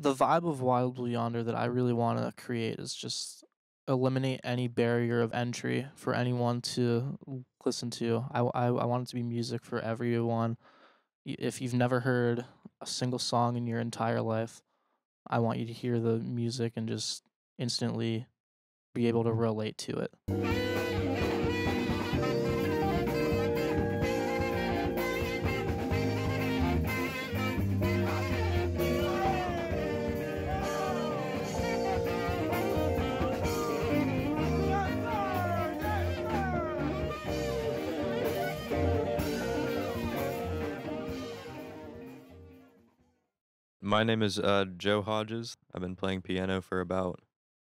The vibe of Wild Blue Yonder that I really want to create is just eliminate any barrier of entry for anyone to listen to. I, I, I want it to be music for everyone. If you've never heard a single song in your entire life, I want you to hear the music and just instantly be able to mm-hmm. relate to it. My name is uh, Joe Hodges. I've been playing piano for about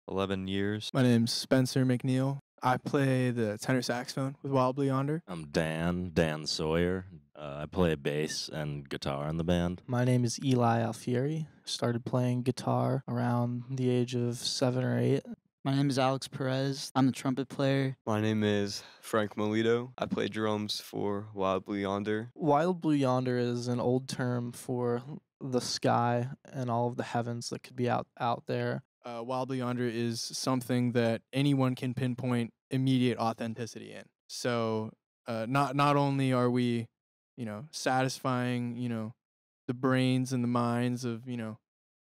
11 years. My name's Spencer McNeill. I play the tenor saxophone with Wild Blue Yonder. I'm Dan, Dan Sawyer. Uh, I play bass and guitar in the band. My name is Eli Alfieri. Started playing guitar around the age of seven or eight. My name is Alex Perez. I'm the trumpet player. My name is Frank Mileto. I play drums for Wild Blue Yonder. Wild Blue Yonder is an old term for the sky and all of the heavens that could be out out there. Uh, Wild Blue Yonder is something that anyone can pinpoint immediate authenticity in. So uh, not not only are we, you know, satisfying, you know, the brains and the minds of you know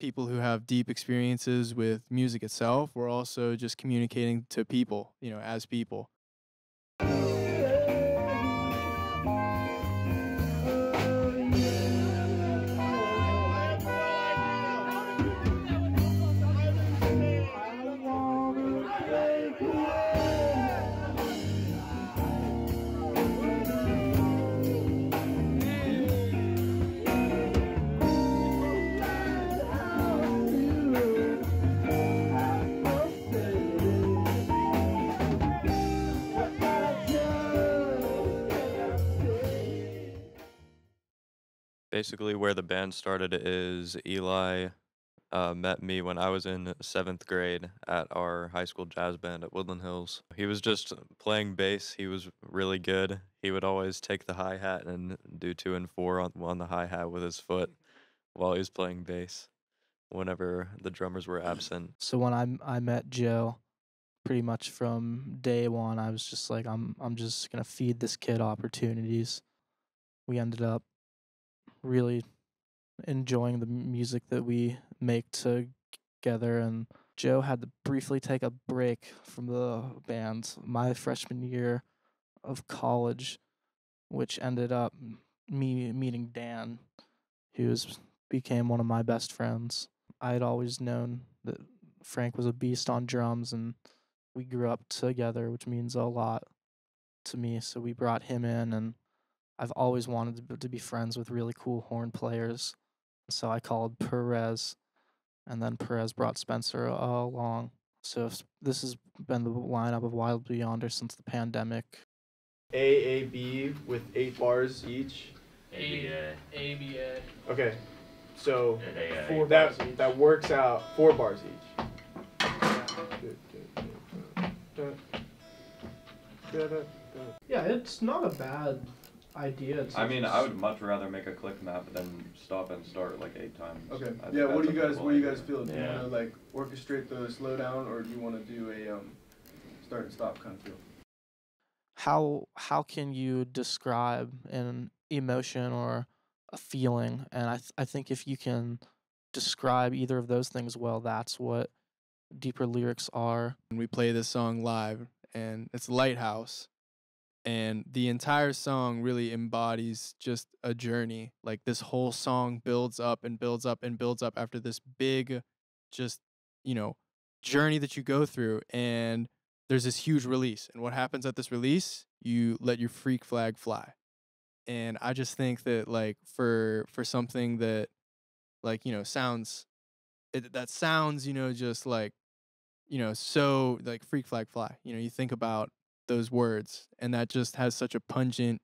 people who have deep experiences with music itself, we're also just communicating to people, you know, as people. Basically, where the band started is Eli uh, met me when I was in seventh grade at our high school jazz band at Woodland Hills. He was just playing bass. He was really good. He would always take the hi hat and do two and four on, on the hi hat with his foot while he was playing bass whenever the drummers were absent. So when I, I met Joe, pretty much from day one, I was just like, I'm I'm just gonna feed this kid opportunities. We ended up really enjoying the music that we make together, and Joe had to briefly take a break from the band my freshman year of college, which ended up me meeting Dan, who's became one of my best friends. I had always known that Frank was a beast on drums, and we grew up together, which means a lot to me. So we brought him in, and I've always wanted to, b- to be friends with really cool horn players. So I called Perez, and then Perez brought Spencer a- along. So s- this has been the lineup of Wild Blue Yonder since the pandemic. AAB with eight bars each. ABA. ABA. Okay, so AA. four that that works out four bars each. Yeah, it's not a bad idea. I mean, I would much rather make a click map than stop and start like eight times. Okay. I Yeah. What do you guys What do you guys feel? Do you Yeah. want to like orchestrate the slowdown, or do you want to do a um, start and stop kind of feel? how how can you describe an emotion or a feeling and i th- i think if you can describe either of those things well that's what deeper lyrics are and we play this song live and it's lighthouse and the entire song really embodies just a journey. Like this whole song builds up and builds up and builds up after this big just you know journey that you go through and there's this huge release and what happens at this release? You let your freak flag fly. And i just think that like for for something that like you know sounds it, that sounds you know just like you know, so like freak flag fly. You know, you think about those words and that just has such a pungent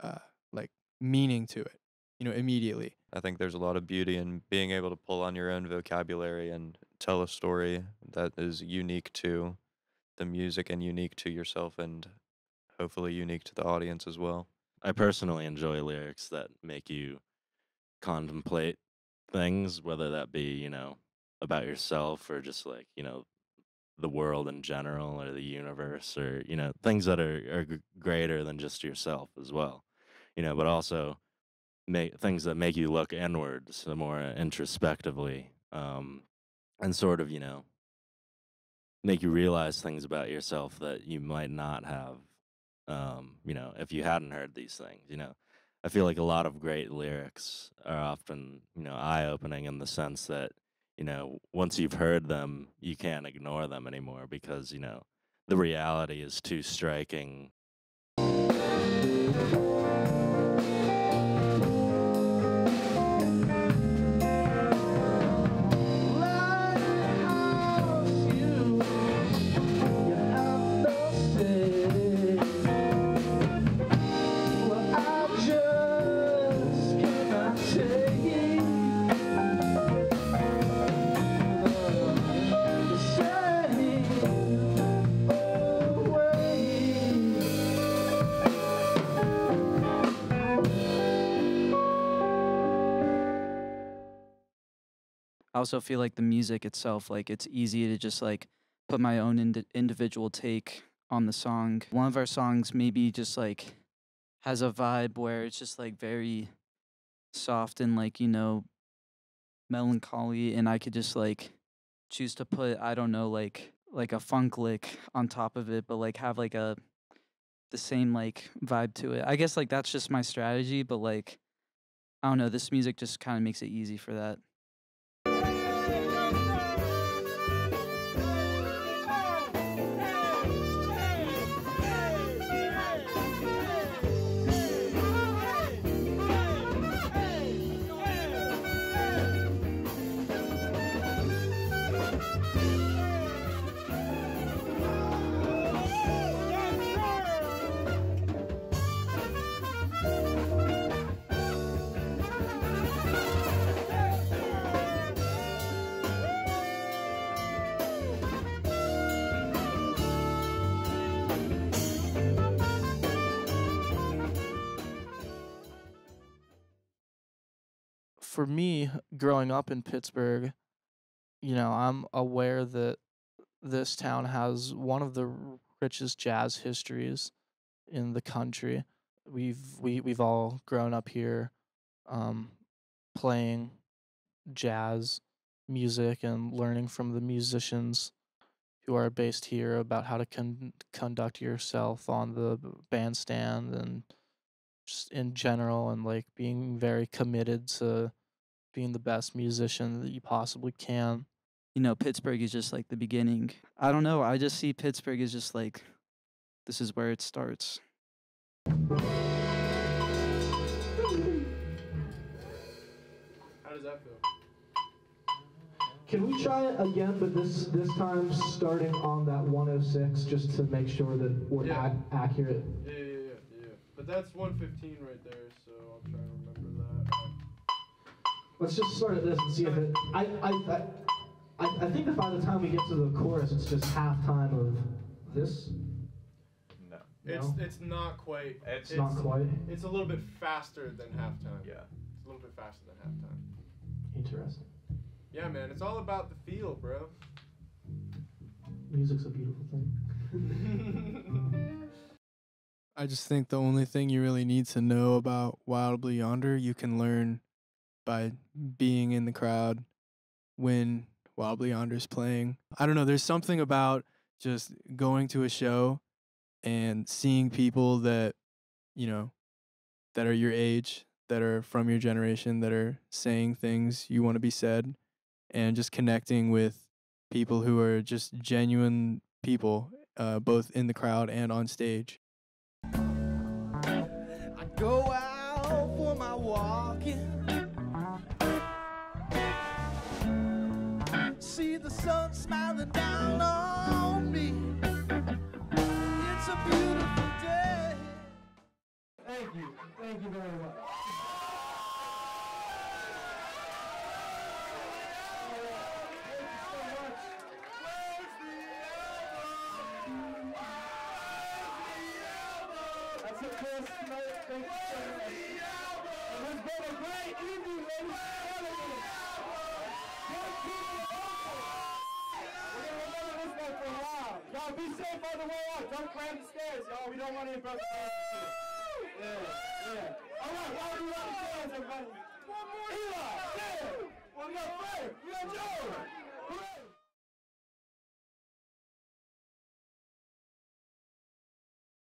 uh like meaning to it, you know, immediately. I think there's a lot of beauty in being able to pull on your own vocabulary and tell a story that is unique to the music and unique to yourself and hopefully unique to the audience as well. I personally enjoy lyrics that make you contemplate things, whether that be, you know, about yourself or just like, you know, the world in general or the universe or, you know, things that are, are greater than just yourself as well, you know, but also make things that make you look inwards more introspectively um, and sort of, you know, make you realize things about yourself that you might not have, um, you know, if you hadn't heard these things, you know. I feel like a lot of great lyrics are often, you know, eye opening in the sense that, you know, once you've heard them, you can't ignore them anymore because, you know, the reality is too striking. I also feel like the music itself, like it's easy to just like put my own indi- individual take on the song. One of our songs maybe just like has a vibe where it's just like very soft and like, you know, melancholy and I could just like choose to put I don't know like like a funk lick on top of it but like have like a the same like vibe to it. I guess like that's just my strategy but like I don't know, this music just kind of makes it easy for that. For me, growing up in Pittsburgh, you know, I'm aware that this town has one of the richest jazz histories in the country. We've we we've all grown up here, um, playing jazz music and learning from the musicians who are based here about how to con- conduct yourself on the bandstand and just in general and like being very committed to being the best musician that you possibly can. you know, Pittsburgh is just like the beginning. I don't know. I just see Pittsburgh as just like this is where it starts. How does that feel? Can we try it again, but this this time starting on that 106, just to make sure that we're Yeah. ac- accurate? Yeah, yeah, yeah, yeah. But that's 115 right there, so I'll try to remember that. Let's just start at this and see if it. I I I, I, I think that by the time we get to the chorus, it's just halftime of this. No. No? It's it's not quite. It's not quite. It's a little bit faster than halftime. Yeah. It's a little bit faster than halftime. Interesting. Yeah, man. It's all about the feel, bro. Music's a beautiful thing. I just think the only thing you really need to know about Wild Blue Yonder you can learn by being in the crowd when Wild Blue Yonder's playing. I don't know, there's something about just going to a show and seeing people that, you know, that are your age, that are from your generation, that are saying things you want to be said, and just connecting with people who are just genuine people, uh, both in the crowd and on stage. I go out for my walking. See the sun smiling down on me. It's a beautiful day. Thank you. Thank you very much. That's. Thank you so much. It's been a great evening, ladies and gentlemen. Local. We're gonna remember this one for a while. Y'all be safe on the way out. Don't climb the stairs, y'all. We don't want any bones. Yeah, yeah. All right, while we on the stairs, everybody. One more. Eli, yeah. We got Frank. We got Joe.